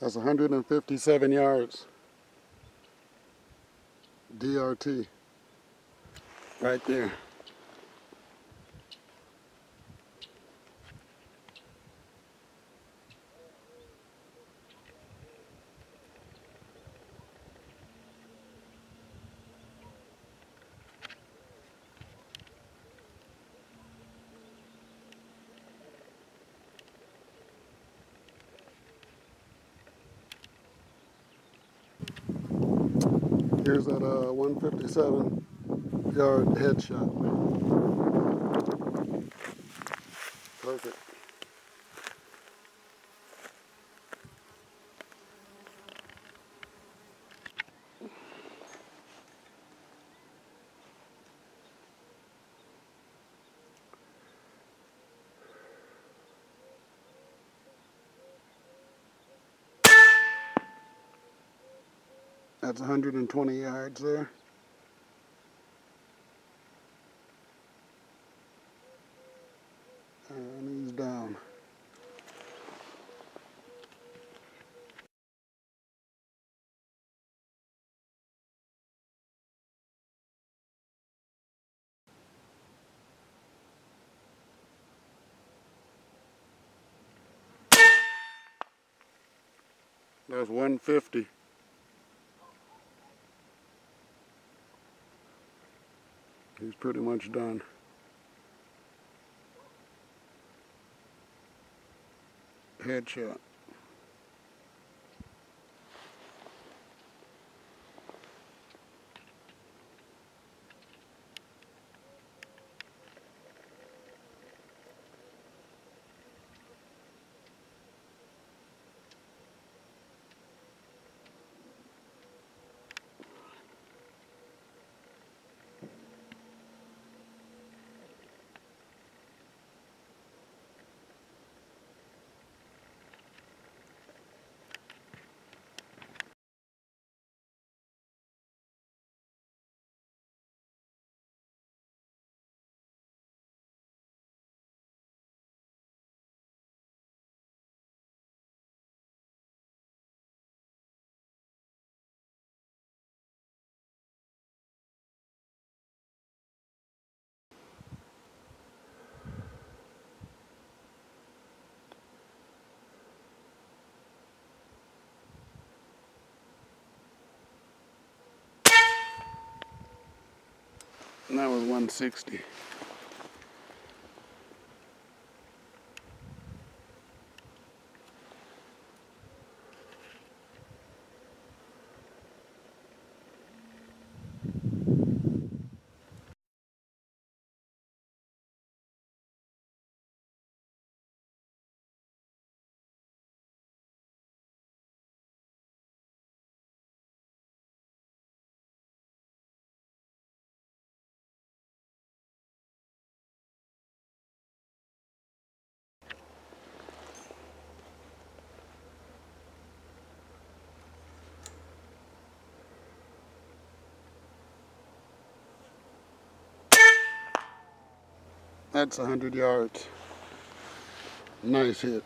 That's 157 yards. DRT. Right there. Here's that uh, 157 yard headshot. Perfect. That's 120 yards there. And he's down. That's 150. He's pretty much done. Headshot. And that was 160. That's 100 yards. Nice hit.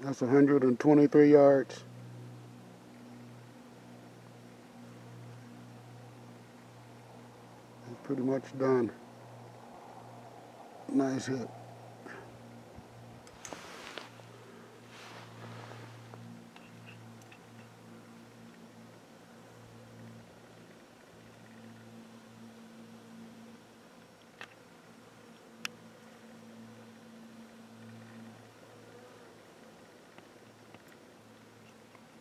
That's 123 yards. Pretty much done. Nice hit.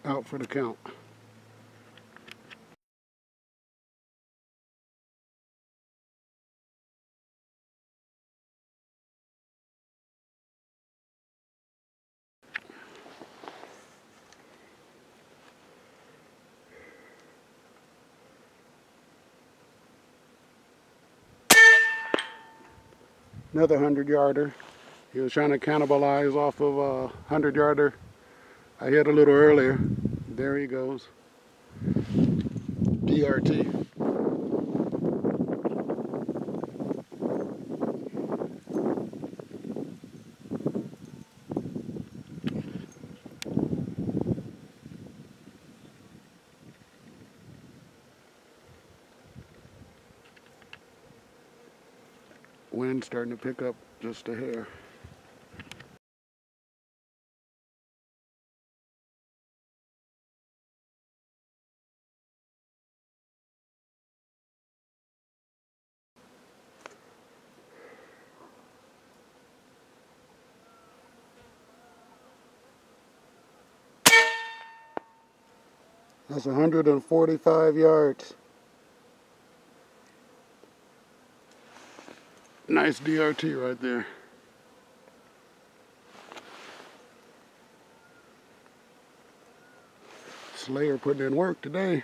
out for the count. Another 100 yarder. He was trying to cannibalize off of a 100 yarder I hit a little earlier. There he goes. DRT. Wind starting to pick up just a hair. That's 145 yards. Nice DRT right there. Slayer putting in work today.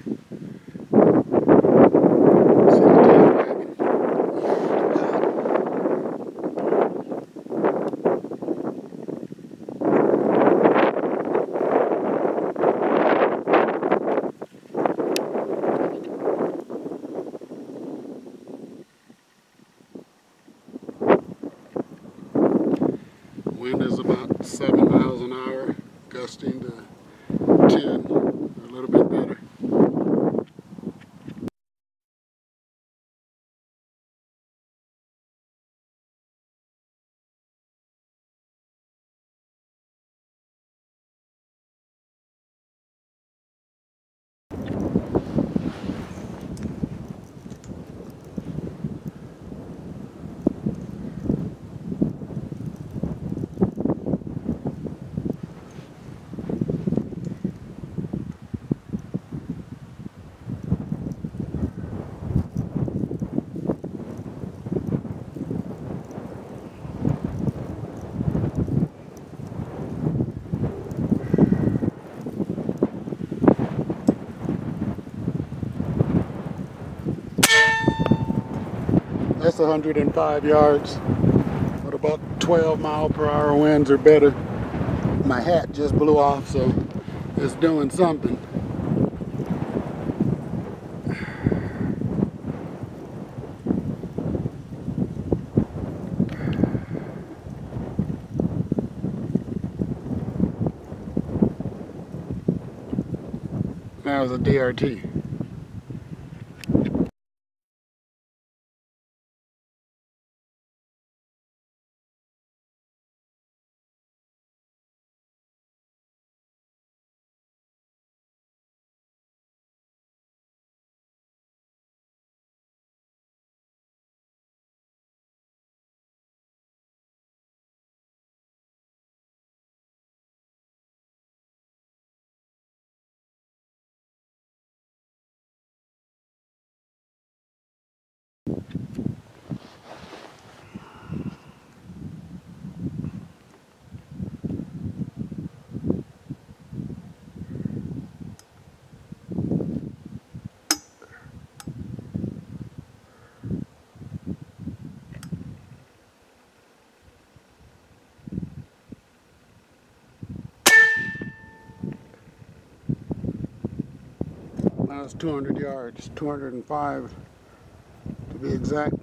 105 yards with about 12 mile per hour winds or better. My hat just blew off, so it's doing something. That was a DRT. Was 200 yards, 205 to be exact.